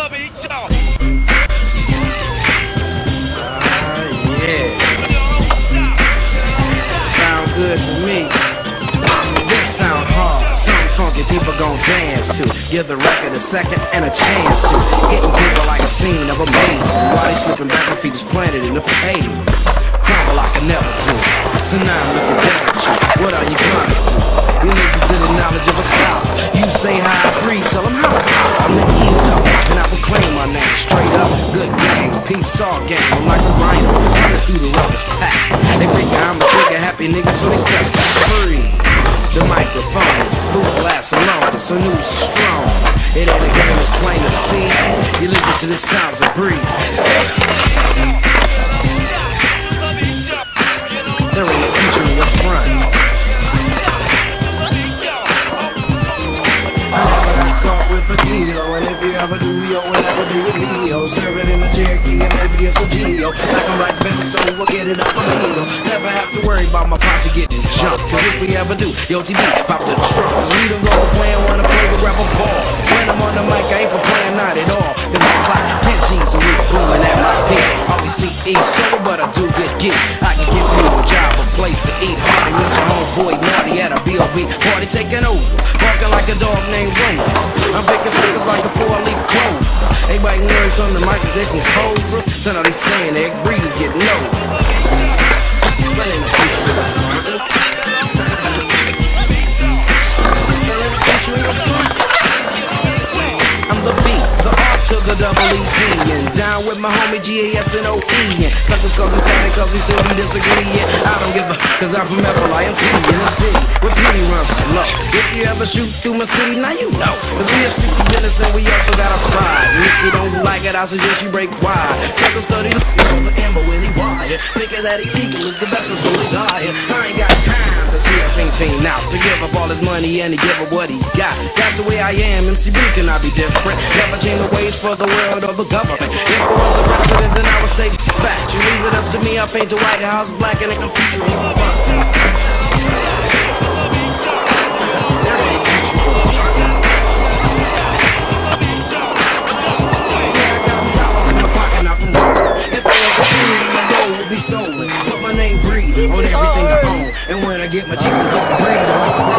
yeah. Sound good to me. This sound hard, something funky people gon' dance to. Give the record a second and a chance to. Getting people like a scene of a maze. While they slipping back, my feet is planted in the pavement. Crumble like I never do. So now I'm looking down at you. What are you gonna do? You listen to the knowledge of a scholar. You say how I breathe, tell them how happy nigga, so they step back. Breathe. The microphone is blue glass alone, so news is strong. It ain't a game, it's plain to see. You listen to the sounds of Breed. And if you ever do, yo, will never do with Leo Serve it in a Cherokee and maybe it's a Geo Like I'm like Ben, so we'll get it up a Leo Never have to worry about my posse getting jumped. Cause if we ever do, yo, TB, pop the trunk. Cause we go for playing, wanna play grab a ball. When I'm on the mic, I ain't for playing, not at all. Cause I clock 10 G's a week, booming at my peak. Obviously, eat sober, but I do good geek. I can give you a job, a place to eat. Party with your homeboy, naughty at a B.O.B. Party taking over, barking like a dog named Roman. I'm picking suckers like a four-leaf clover. Everybody nerves on the mic, they some cobras. So now they saying egg breeders get front. I'm the beat, the R to the double E T And down with my homie G-A-S and O-E And suckers cause it's panic cause they still disagreeing I don't a, cause I'm from F-L-I-N-T In the city, where Petey runs slow If you ever shoot through my city, now you know. Cause we a street business and we also got a pride. And if you don't like it, I suggest you break wide. Suckers study over Amber he Wyatt Thinking that illegal is the best was really diet I ain't got time to see a thing fiend out. To give up all his money and to give up what he got. That's the way I am, MC B cannot be different. Never change the ways for the world or the government. If I was a president, I'll paint the White House black And it Be stolen, but my name Breed on everything I own. And when I get my check,